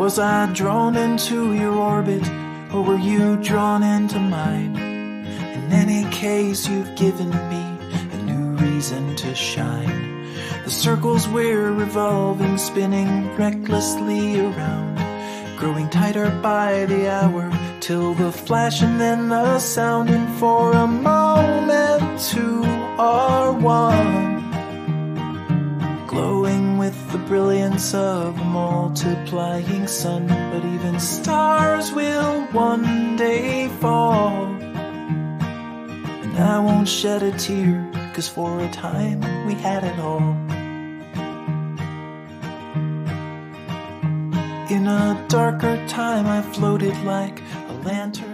Was I drawn into your orbit, or were you drawn into mine? In any case, you've given me a new reason to shine. The circles we're revolving, spinning recklessly around, growing tighter by the hour, till the flash and then the sound, and for a moment two are one with the brilliance of a multiplying sun. But even stars will one day fall. And I won't shed a tear, cause for a time we had it all. In a darker time, I floated like a lantern.